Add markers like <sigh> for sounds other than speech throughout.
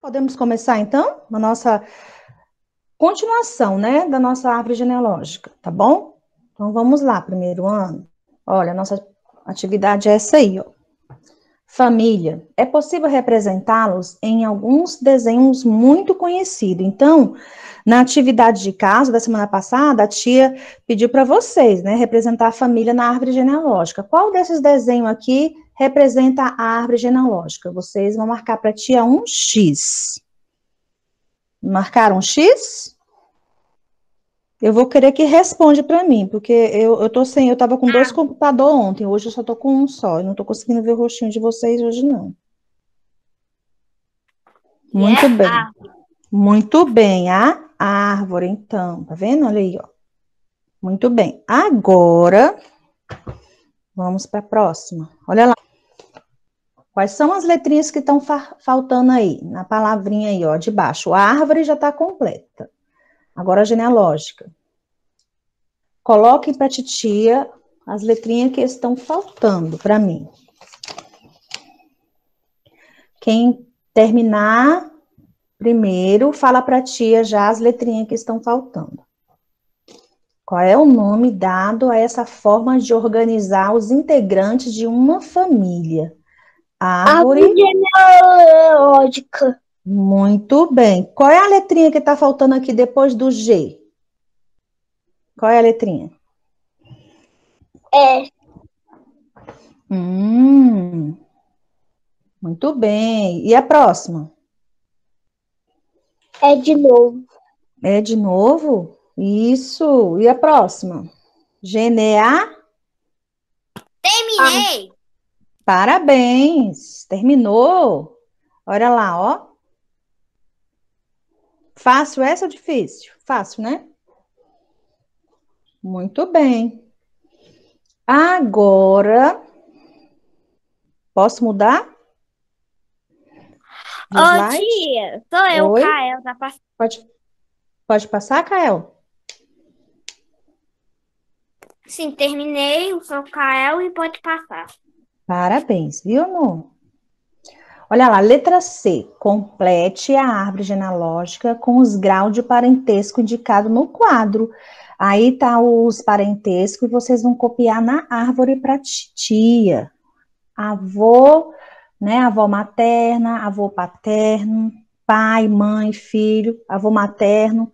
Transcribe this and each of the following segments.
Podemos começar então a nossa continuação, né, da nossa árvore genealógica, tá bom? Então vamos lá, primeiro ano. Olha, a nossa atividade é essa aí, ó. Família. É possível representá-los em alguns desenhos muito conhecidos. Então, na atividade de casa da semana passada, a tia pediu para vocês, né, representar a família na árvore genealógica. Qual desses desenhos aqui representa a árvore genealógica? Vocês vão marcar para a tia um X. Marcaram um X? Eu vou querer que responde para mim, porque eu, eu tô sem, eu tava com dois ah. computadores ontem, hoje eu só tô com um só, eu não tô conseguindo ver o rostinho de vocês hoje não. Muito yeah. bem. Muito bem, a árvore, então, tá vendo? Olha aí, ó. Muito bem. Agora, vamos para a próxima. Olha lá. Quais são as letrinhas que estão fa faltando aí, na palavrinha aí, ó, de baixo? A árvore já está completa. Agora a genealógica. Coloque para titia as letrinhas que estão faltando para mim. Quem terminar primeiro, fala para tia já as letrinhas que estão faltando. Qual é o nome dado a essa forma de organizar os integrantes de uma família? Árvore, Árvore genealógica. Muito bem. Qual é a letrinha que está faltando aqui depois do G? Qual é a letrinha? É. Hum, muito bem. E a próxima? É de novo. É de novo? Isso. E a próxima? GNA? Terminei. Ah. Parabéns. Terminou. Olha lá, ó. Fácil essa ou difícil? Fácil, né? Muito bem. Agora, posso mudar? Ô, tia, sou eu, Oi? Kael. Tá pass... pode, pode passar, Kael? Sim, terminei, sou o Kael e pode passar. Parabéns, viu, amor? Olha lá, letra C. Complete a árvore genealógica com os graus de parentesco indicado no quadro. Aí tá os parentescos e vocês vão copiar na árvore para tia. Avô, né? Avó materna, avô paterno, pai, mãe, filho, avô materno,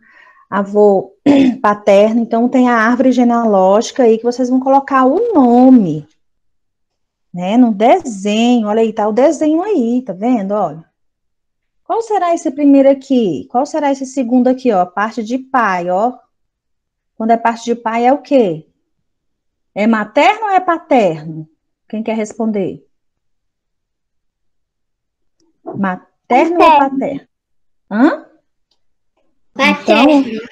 avô <clears throat> paterno. Então tem a árvore genealógica aí que vocês vão colocar o nome né? No desenho, olha aí, tá o desenho aí, tá vendo? Olha. Qual será esse primeiro aqui? Qual será esse segundo aqui, ó? Parte de pai, ó. Quando é parte de pai é o quê? É materno ou é paterno? Quem quer responder? Materno, paterno. ou paterno? Hã? Paterno. Então,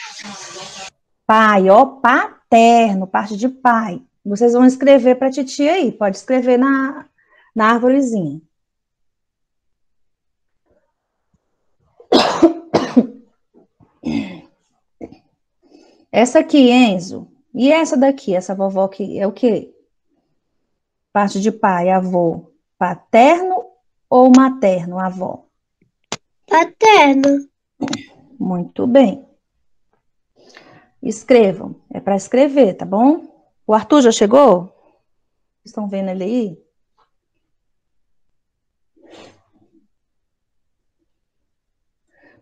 pai, ó, paterno, parte de pai. Vocês vão escrever para a titia aí, pode escrever na, na árvorezinha. Essa aqui, Enzo. E essa daqui, essa vovó aqui, é o quê? Parte de pai, avô. Paterno ou materno, avó? Paterno. Muito bem. Escrevam. É para escrever, tá bom? O Arthur já chegou? Estão vendo ele aí?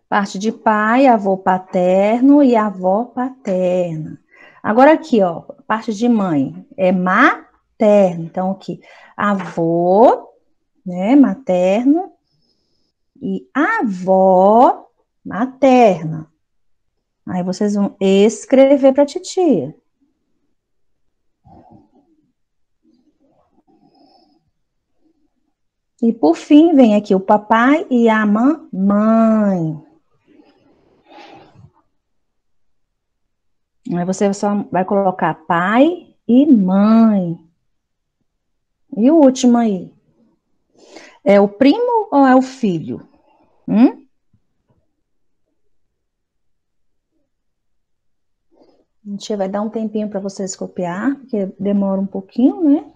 Parte de pai, avô paterno e avó paterna. Agora aqui, ó, parte de mãe é materno. Então aqui, avô, né, materno e avó materna. Aí vocês vão escrever para titia. E por fim, vem aqui o papai e a mamãe. Aí você só vai colocar pai e mãe. E o último aí? É o primo ou é o filho? Hum? A gente vai dar um tempinho para vocês copiar, porque demora um pouquinho, né?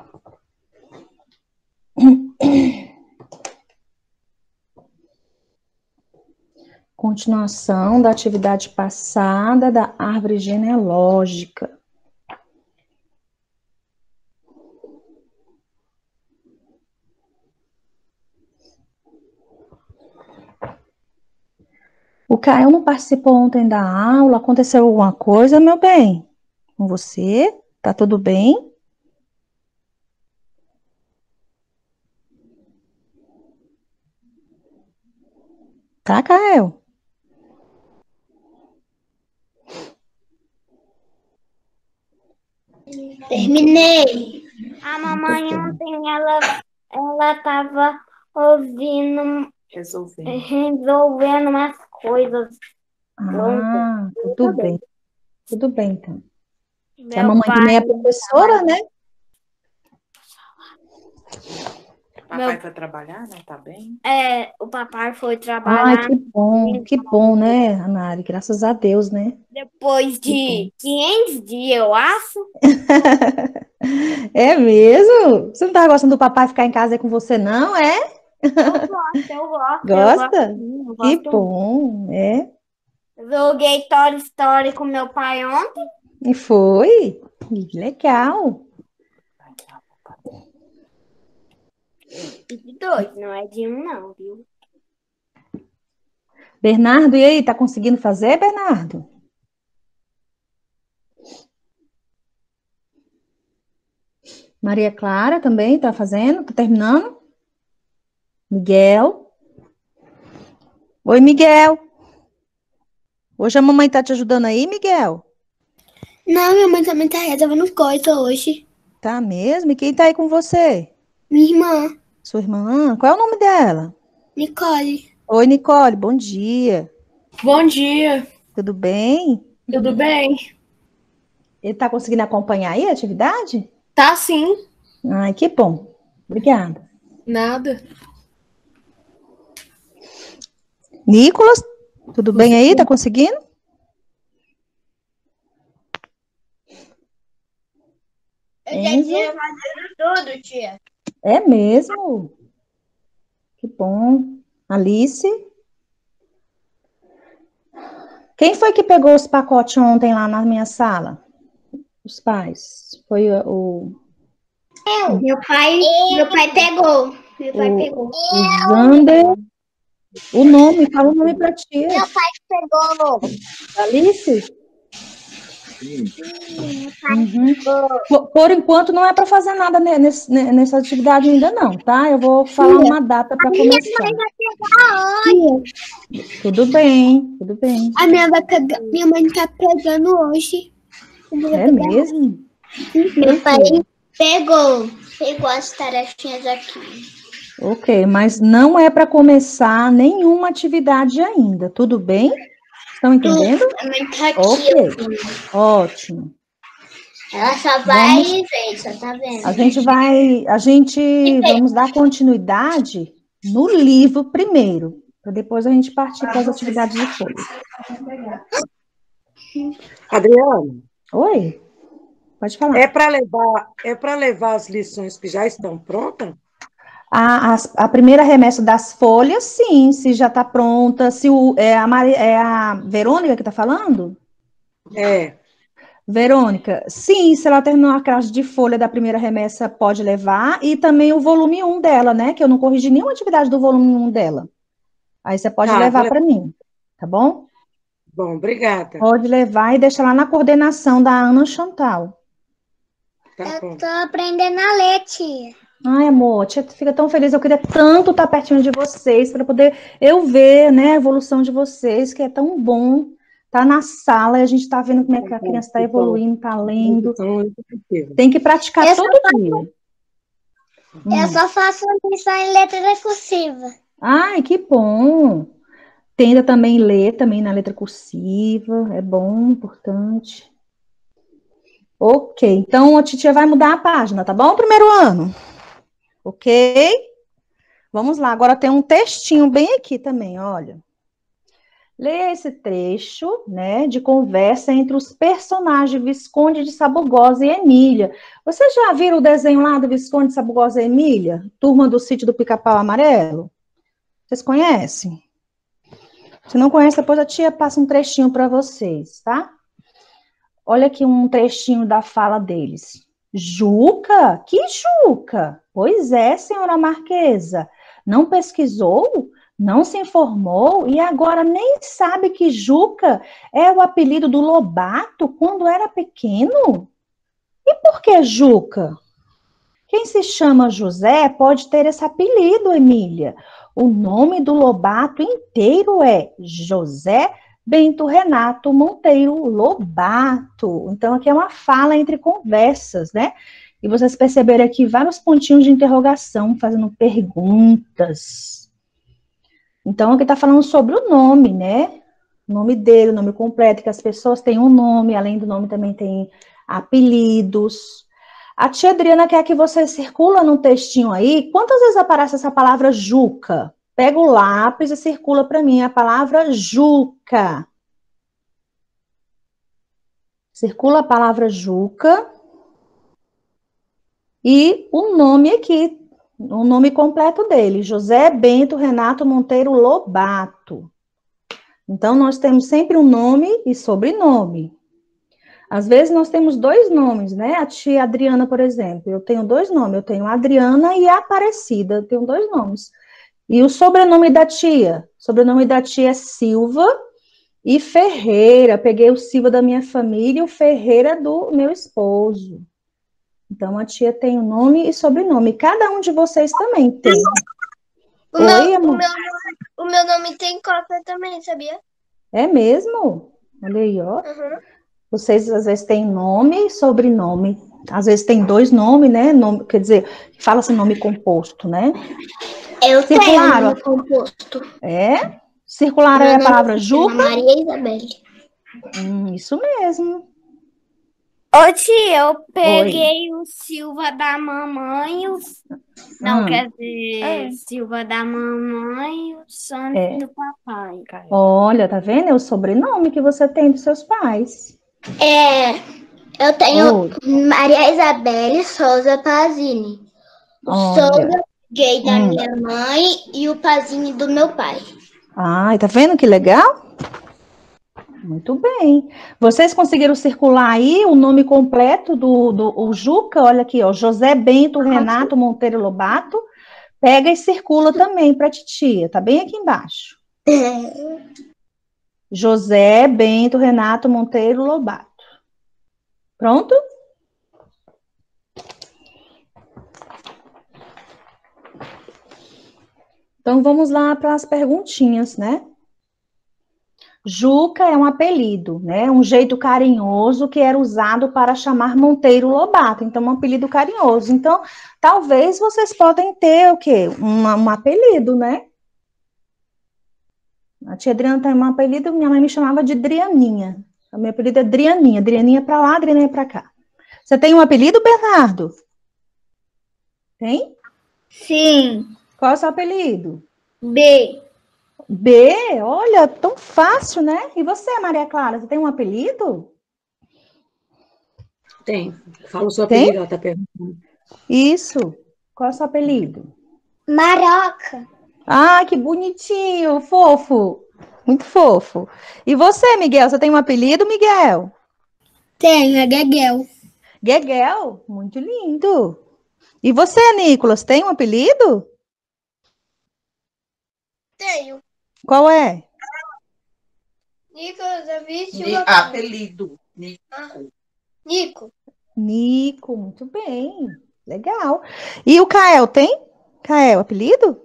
Continuação da atividade passada da árvore genealógica. O Caio não participou ontem da aula? Aconteceu alguma coisa, meu bem? Com você? Tá tudo bem? Tá, Caio? Terminei. A mamãe ontem, ela, ela tava ouvindo, Resolvendo. resolvendo umas coisas. Ah, tudo bem. Tudo bem, então. Que a Meu mamãe pai, também é professora, né? Papai Meu- foi trabalhar, né? Tá bem? é, o papai foi Ai, trabalhar que bom, que bom, né, Anari? Graças a Deus, né? depois de 500 dias, eu acho. <laughs> É mesmo? Você não tá gostando do papai ficar em casa aí com você, não, é? <laughs> Eu gosto, eu gosto. Gosta? Eu gosto, eu Que gosto. bom, é. Joguei Toy Story com meu pai ontem. E foi? Que Legal. E de dois, não é de um, não, viu? Bernardo, e aí, tá conseguindo fazer, Bernardo? Maria Clara também tá fazendo, tá terminando? Miguel. Oi, Miguel. Hoje a mamãe tá te ajudando aí, Miguel? Não, minha mãe também tá resolvendo coisas hoje. Tá mesmo? E quem tá aí com você? Minha irmã, Sua irmã? Qual é o nome dela? Nicole. Oi, Nicole, bom dia. Bom dia, Tudo bem? tudo bem? Ele tá conseguindo acompanhar aí a atividade? Tá sim, Ai, que bom. Obrigada. nada. Nicolas, tudo bem aí? Tá conseguindo? Enzo? tudo, tia. É mesmo? Que bom. Alice? Quem foi que pegou os pacotes ontem lá na minha sala? Os pais. Foi o, Meu pai, meu pai pegou. Meu pai O- pegou. o Zander. O nome, fala o nome pra tia. Pegou. Alice? Uhum. Por, por enquanto, não é para fazer nada ne- nesse- ne- nessa atividade ainda não, tá? Eu vou falar uma data para começar. Tudo bem, tudo bem. A minha, vai pegar, minha mãe tá pegando hoje. É mesmo? Meu pai pegou. Pegou as tarefinhas aqui. Ok, mas não é para começar nenhuma atividade ainda, tudo bem? Estão entendendo? Tá aqui. Ok, ótimo. Ela só vai ver, só tá vendo. A gente vai, a gente vamos dar continuidade no livro primeiro, para depois a gente partir para as atividades de folha. Adriana, Oi? Pode falar. é para levar, é para levar as lições que já estão prontas? A, as- a primeira remessa das folhas, sim, se já está pronta, se o, é, a Mari- é a Verônica que está falando? É. Verônica, sim, se ela terminou a caixa de folha da primeira remessa, pode levar, e também o volume 1 dela, né, que eu não corrigi nenhuma atividade do volume 1 dela. Aí você pode Tá, levar para mim, tá bom? Bom, obrigada. Pode levar e deixar lá na coordenação da Ana Chantal. Tá bom. tô aprendendo a ler, tia. Ai, amor, a tia fica tão feliz. Eu queria tanto estar pertinho de vocês para poder eu ver, né, a evolução de vocês, que é tão bom estar na sala e a gente está vendo como é que a criança está evoluindo, está lendo. Muito positivas. Tem que praticar Eu todo dia. Eu só faço lição em letra cursiva. Ai, que bom. Tenta também ler também na letra cursiva, é bom, importante. Ok, então a titia vai mudar a página, tá bom? Primeiro ano. Ok? Vamos lá, agora tem um textinho bem aqui também, olha. Leia esse trecho, né, de conversa entre os personagens Visconde de Sabugosa e Emília. Vocês já viram o desenho lá do Visconde de Sabugosa e Emília? Turma do sítio do Pica-Pau Amarelo? Vocês conhecem? Se não conhece, depois a tia passa um trechinho para vocês, tá? Olha aqui um trechinho da fala deles. Juca? Que Juca? Pois é, senhora Marquesa. Não pesquisou? Não se informou? E agora nem sabe que Juca é o apelido do Lobato quando era pequeno? E por que Juca? Quem se chama José pode ter esse apelido, Emília. O nome do Lobato inteiro é José Bento Renato Monteiro Lobato. Então, aqui é uma fala entre conversas, né? E vocês perceberam aqui vários pontinhos de interrogação, fazendo perguntas. Então, aqui está falando sobre o nome, né? O nome dele, o nome completo, que as pessoas têm um nome, além do nome também tem apelidos. A tia Adriana quer que você circula no textinho aí. Quantas vezes aparece essa palavra Juca? Pega o lápis e circula para mim a palavra Juca. Circula a palavra Juca. E o nome aqui, o nome completo dele, José Bento Renato Monteiro Lobato. Então, nós temos sempre um nome e sobrenome. Às vezes nós temos dois nomes, né? A tia Adriana, por exemplo, eu tenho dois nomes, eu tenho Adriana e Aparecida, eu tenho dois nomes. E o sobrenome da tia? O sobrenome da tia é Silva e Ferreira. Peguei o Silva da minha família e o Ferreira do meu esposo. Então a tia tem o nome e sobrenome. Cada um de vocês também tem. O, Oi, meu, amor. o, meu, o meu nome tem cópia também, sabia? É mesmo? Olha aí, ó. Uhum. Vocês às vezes têm nome e sobrenome. Às vezes tem dois nomes, né? Nome, quer dizer, fala-se nome composto, né? Eu tenho Circularam. nome composto. É? Circular é a nome palavra é Juca? Maria Isabelle. Hum, isso mesmo. Ô tia, eu peguei o Silva da mamãe o. Não, Hum. quer dizer, Silva da mamãe e o Santos É. do papai. Olha, tá vendo? É o sobrenome que você tem dos seus pais. É, eu tenho Oi. Maria Isabelle Souza Pazini. O Olha. Souza gay da Hum. minha mãe e o Pazini do meu pai. Ai, tá vendo que legal? Muito bem. Vocês conseguiram circular aí o nome completo do, do o Juca? Olha aqui, ó, José Bento Renato Monteiro Lobato. Pega e circula também para titia, tá bem aqui embaixo. <laughs> José Bento Renato Monteiro Lobato. Pronto? Então vamos lá para as perguntinhas, né? Juca é um apelido, né? Um jeito carinhoso que era usado para chamar Monteiro Lobato. Então, um apelido carinhoso. Então, talvez vocês podem ter o quê? Uma- um apelido, né? A tia Adriana tem um apelido, minha mãe me chamava de Drianinha. O meu apelido é Drianinha. Drianinha para lá, Drianinha para cá. Você tem um apelido, Bernardo? Tem? Sim, Qual é o seu apelido? B. B, olha, tão fácil, né? E você, Maria Clara, você tem um apelido? Tem. Fala o seu Tem? apelido, ela tá perguntando. Isso. Qual é o seu apelido? Maroca. Ah, que bonitinho, fofo. Muito fofo. E você, Miguel, você tem um apelido, Miguel? Tenho, é Gegel. Gegel, muito lindo. E você, Nicolas, tem um apelido? Tenho. Qual é? Nicolas Davi Ni- apelido. Ni- Nico. Nico, muito bem. Legal. E o Kael, tem? Kael, apelido?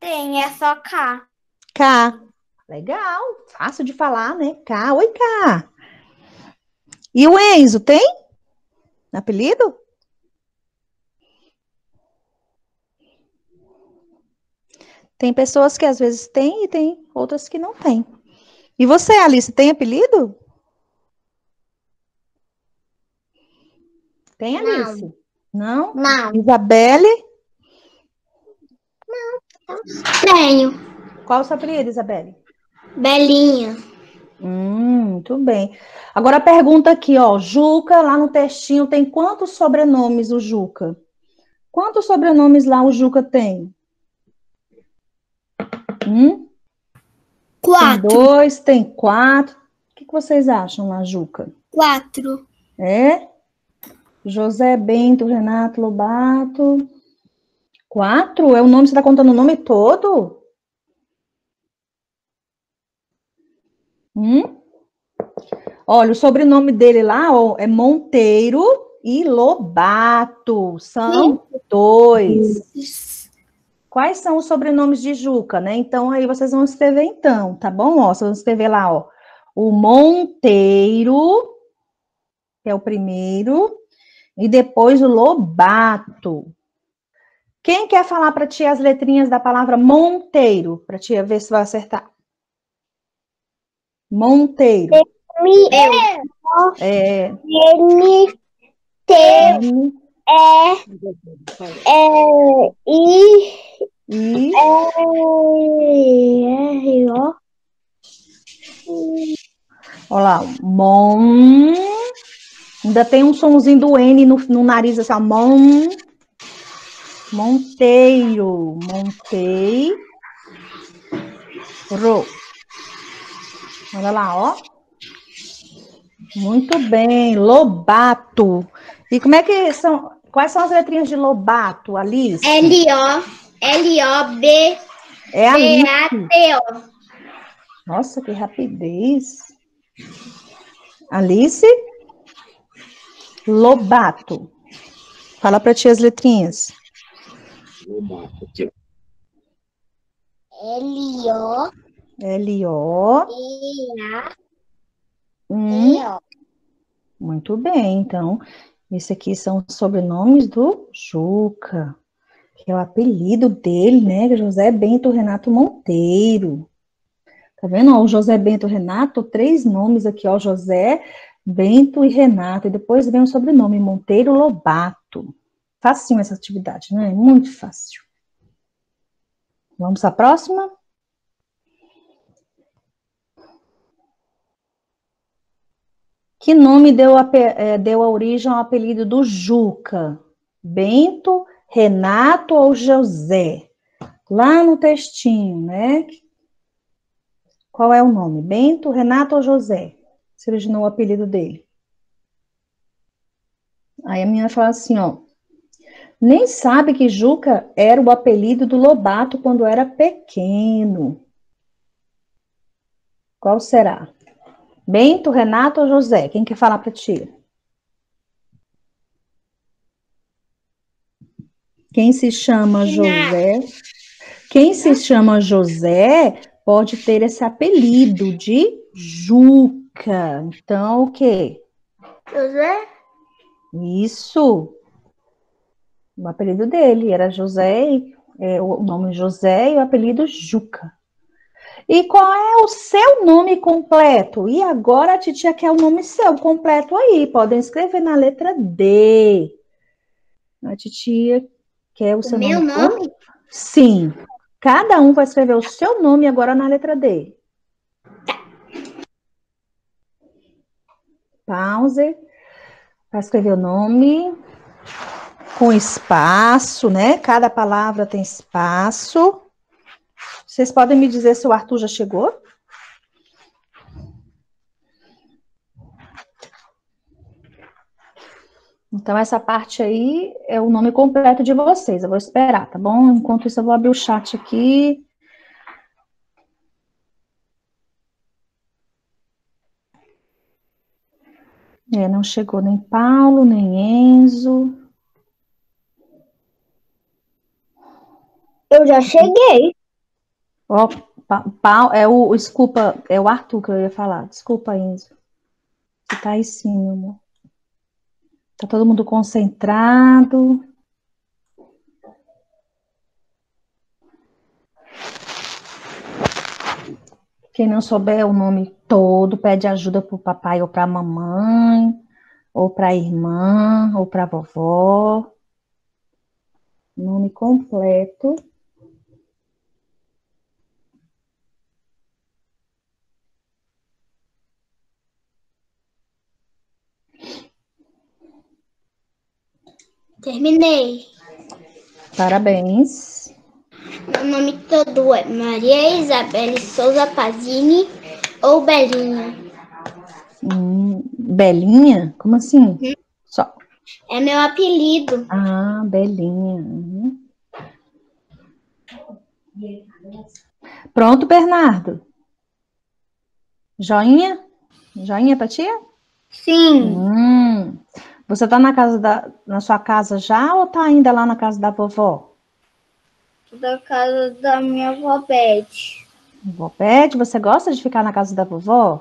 Tem, é só K. K. Legal. Fácil de falar, né? K. Oi, K. E o Enzo, tem? Apelido? Tem pessoas que às vezes têm e tem outras que não têm. E você, Alice, tem apelido? Tem, Não. Alice? Não? Não. Isabelle? Tenho. Qual o seu apelido, Isabelle? Belinha. Hum, muito bem. Agora a pergunta aqui, ó. Juca, lá no textinho, tem quantos sobrenomes o Juca? Quantos sobrenomes lá o Juca tem? Um? Tem Quatro. dois, tem quatro. O que, que vocês acham lá, Juca? Quatro. É? José Bento, Renato Lobato. Quatro? É o nome, você está contando o nome todo? Hum? Olha, o sobrenome dele lá ó, é Monteiro e Lobato. São dois. Quais são os sobrenomes de Juca, né? Então, aí vocês vão escrever então, tá bom? Ó, vocês vão escrever lá, ó. O Monteiro, que é o primeiro, e depois o Lobato. Quem quer falar para tia as letrinhas da palavra Monteiro? Para tia ver se vai acertar. Monteiro. É, N, T, E, E, I, E, R, O. Olha lá, Mon. Ainda tem um sonzinho do N no, no nariz, assim, ó, Mon. Monteiro. Monteiro. Olha lá, ó. Muito bem, Lobato. E como é que são? Quais são as letrinhas de Lobato, Alice? L, O, L, O, B, É a B, Alice. A, T, O. Nossa, que rapidez. Alice? Lobato. Fala pra ti as letrinhas. L, O, L-O. E, A, Hum, T, O. muito bem, então. Esse aqui são os sobrenomes do Juca, que é o apelido dele, né? José Bento Renato Monteiro. Tá vendo? Ó, o José Bento Renato, três nomes aqui, ó. José, Bento e Renato. E depois vem o sobrenome Monteiro Lobato. Facinho essa atividade, né? Muito fácil. Vamos à próxima? Que nome deu a, eh, deu a origem ao apelido do Juca? Bento, Renato ou José? Lá no textinho, né? Qual é o nome? Bento, Renato ou José? Se originou o apelido dele. Aí a menina fala assim, ó. Nem sabe que Juca era o apelido do Lobato quando era pequeno. Qual será? Bento, Renato ou José? Quem quer falar para ti? Quem se chama José? Quem se chama José pode ter esse apelido de Juca. Então, o quê? José? Isso. O apelido dele era José, é, o nome José e o apelido Juca. E qual é o seu nome completo? E agora a titia quer o nome seu completo aí. Podem escrever na letra D. A titia quer o seu meu nome. nome? Sim. Cada um vai escrever o seu nome agora na letra D. Pause. Vai escrever o nome com espaço, né? Cada palavra tem espaço. Vocês podem me dizer se o Arthur já chegou? Então, essa parte aí é o nome completo de vocês. Eu vou esperar, tá bom? Enquanto isso, eu vou abrir o chat aqui. É, não chegou nem Paulo, nem Enzo. Eu já cheguei. Ó, Pa- Pa- é o, desculpa, é o Arthur que eu ia falar. Desculpa, Enzo. Você tá aí sim, meu amor. Tá todo mundo concentrado. Quem não souber o nome todo, pede ajuda pro papai ou pra mamãe, ou pra irmã, ou pra vovó. Nome completo. Terminei. Parabéns. Meu nome todo é Maria Isabelle Souza Pazini ou Belinha. Hum, Belinha? Como assim? Só. É meu apelido. Ah, Belinha. Uhum. Pronto, Bernardo? Joinha? Joinha pra tia? Sim. Hum. Você tá na casa da, na sua casa já ou tá ainda lá na casa da vovó? Da casa da minha avó Beth. Vovó Pet, você gosta de ficar na casa da vovó?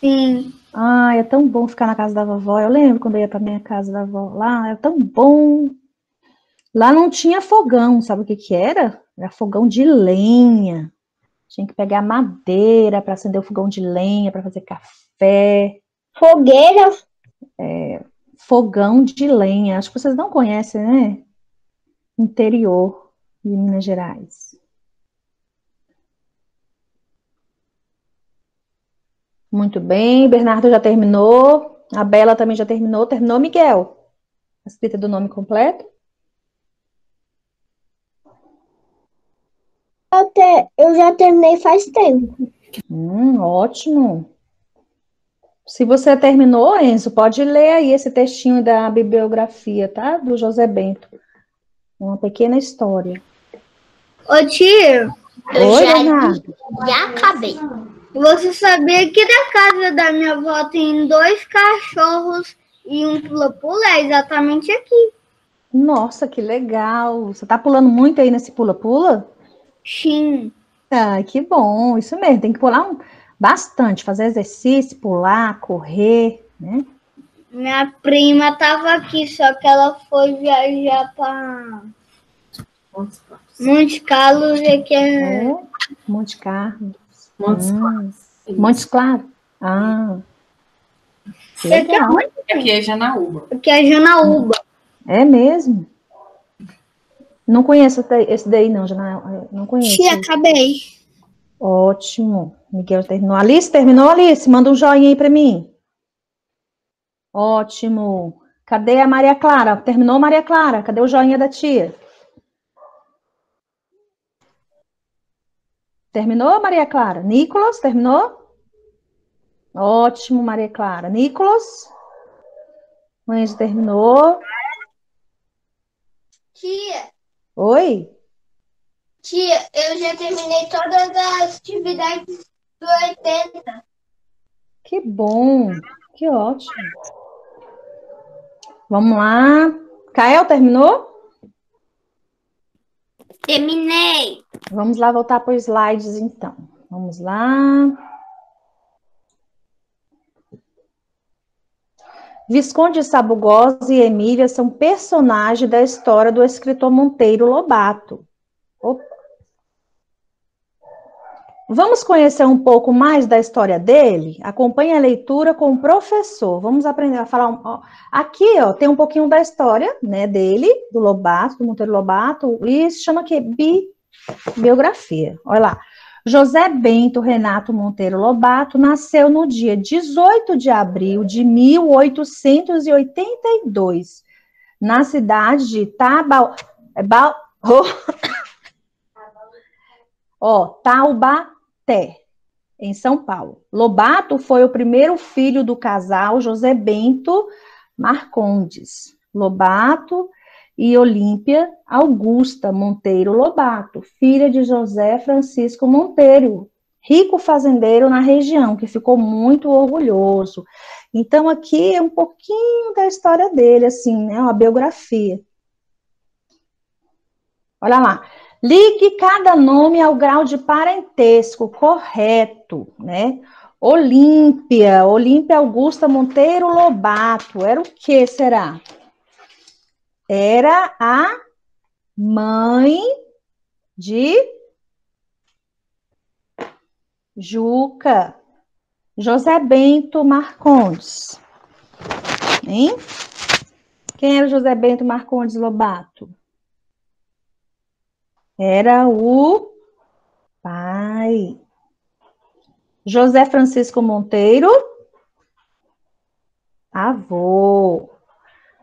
Sim. Ai, é tão bom ficar na casa da vovó. Eu lembro quando eu ia pra minha casa da avó lá, é tão bom. Lá não tinha fogão, sabe o que que era? Era fogão de lenha. Tinha que pegar madeira para acender o fogão de lenha, para fazer café. Fogueira. Fogão de lenha. Acho que vocês não conhecem, né? Interior de Minas Gerais. Muito bem, Bernardo já terminou. A Bela também já terminou. Terminou, Miguel? A escrita do nome completo? Eu já terminei faz tempo. Hum, ótimo. Se você terminou, Enzo, pode ler aí esse textinho da bibliografia, tá? Do José Bento. Uma pequena história. Ô tio, Eu Oi, já, já acabei. você sabia que na casa da minha avó tem dois cachorros e um pula-pula? É exatamente aqui. Nossa, que legal. Você tá pulando muito aí nesse pula-pula? Sim. Ah, que bom. Isso mesmo, tem que pular um- bastante, fazer exercício, pular, correr, né? Minha prima tava aqui, só que ela foi viajar para Claros. Monte Carlos e que é... É, Monte Carlo. Montes. Claros. Isso. Montes Claro. Ah, que é legal. Aqui é Janaúba. que é Janaúba. É mesmo? Não conheço até esse daí, não, já não, conheço. Tia, acabei. Ótimo. Miguel terminou. Alice, terminou, Alice? Manda um joinha aí pra mim. Ótimo. Cadê a Maria Clara? Terminou, Maria Clara? Cadê o joinha da tia? Terminou, Maria Clara? Nicolas, terminou? Ótimo, Maria Clara. Nicolas? Enzo terminou. Tia, Oi? tia, eu já terminei todas as atividades 80. Que bom, que ótimo. Vamos lá. Kael, terminou? Terminei. Vamos lá voltar para os slides, então. Vamos lá. Visconde Sabugosa e Emília são personagens da história do escritor Monteiro Lobato. Opa. Vamos conhecer um pouco mais da história dele? Acompanhe a leitura com o professor. Vamos aprender a falar. um- Aqui, ó, tem um pouquinho da história, né, dele, do Lobato, do Monteiro Lobato, e se chama aqui bi, biografia. Olha lá. José Bento Renato Monteiro Lobato nasceu no dia 18 de abril de 1882, na cidade de Tabau, é Ba- oh. <coughs> Ó, Taubaté, em São Paulo. Lobato foi o primeiro filho do casal José Bento Marcondes. Lobato e Olímpia Augusta Monteiro Lobato, filha de José Francisco Monteiro, rico fazendeiro na região, que ficou muito orgulhoso. Então, aqui é um pouquinho da história dele, assim, né? Uma biografia. Olha lá. Ligue cada nome ao grau de parentesco correto, né? Olímpia, Olímpia Augusta Monteiro Lobato, era o que será? Era a mãe de Juca, José Bento Marcondes. Hein? Quem era José Bento Marcondes Lobato? Era o pai. José Francisco Monteiro, avô.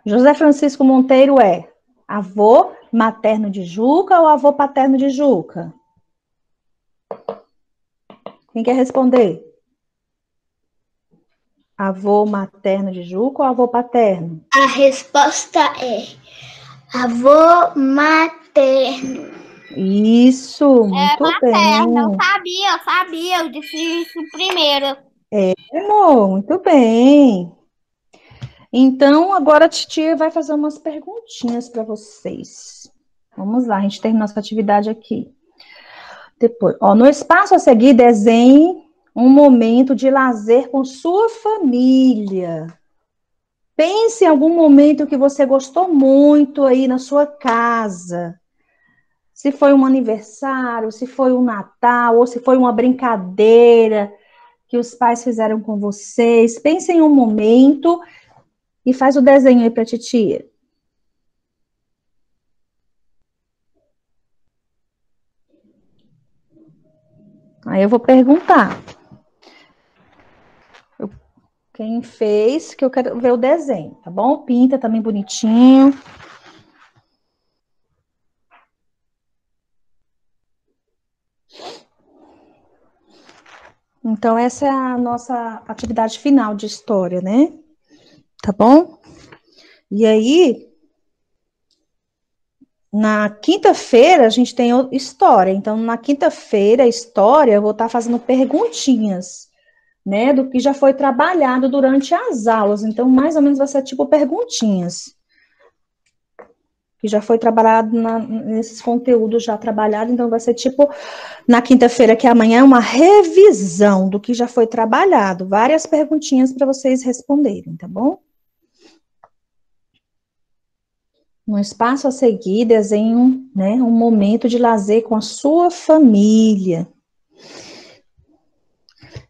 José Francisco Monteiro é avô materno de Juca ou avô paterno de Juca? Quem quer responder? Avô materno de Juca ou avô paterno? A resposta é avô materno. Isso, muito bem. sabia, eu sabia, eu disse isso primeiro. Amor, muito bem. Então, agora a titia vai fazer umas perguntinhas para vocês. Vamos lá, a gente termina nossa atividade aqui. Depois, ó, no espaço a seguir, desenhe um momento de lazer com sua família. Pense em algum momento que você gostou muito aí na sua casa. Se foi um aniversário, se foi um Natal, ou se foi uma brincadeira que os pais fizeram com vocês. Pense em um momento e faz o desenho aí para a titia. Aí eu vou perguntar. Quem fez, que eu quero ver o desenho, tá bom? Pinta também bonitinho. Então, essa é a nossa atividade final de história, né? Tá bom? E aí, na quinta-feira, a gente tem história. Então, na quinta-feira, história, eu vou estar fazendo perguntinhas, né? Do que já foi trabalhado durante as aulas. Então, mais ou menos vai ser tipo perguntinhas. Que já foi trabalhado na- nesses conteúdos já trabalhados. Então, vai ser tipo na quinta-feira, que é amanhã, uma revisão do que já foi trabalhado. Várias perguntinhas para vocês responderem, tá bom? No espaço a seguir, desenhe um, né, um momento de lazer com a sua família.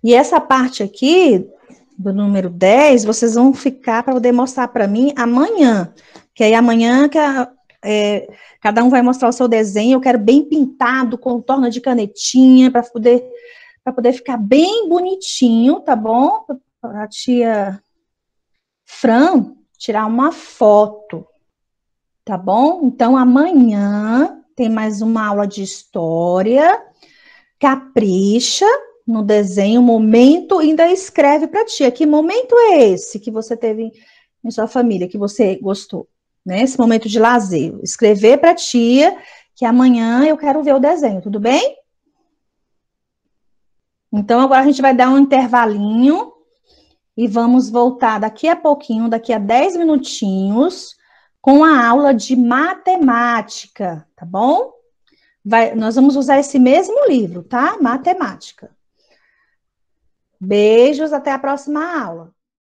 E essa parte aqui, do número 10, vocês vão ficar para poder mostrar para mim amanhã. Que aí amanhã que a- é, cada um vai mostrar o seu desenho. Eu quero bem pintado, contorno de canetinha, para poder, para poder ficar bem bonitinho, tá bom? A tia Fran tirar uma foto. Tá bom? Então, amanhã tem mais uma aula de história. Capricha no desenho, momento, ainda escreve para tia. Que momento é esse que você teve em sua família, que você gostou? Né? Esse momento de lazer. Escrever para tia que amanhã eu quero ver o desenho, tudo bem? Então, agora a gente vai dar um intervalinho e vamos voltar daqui a pouquinho, daqui a 10 minutinhos com a aula de matemática, tá bom? Vai, nós vamos usar esse mesmo livro, tá? Matemática. Beijos, até a próxima aula.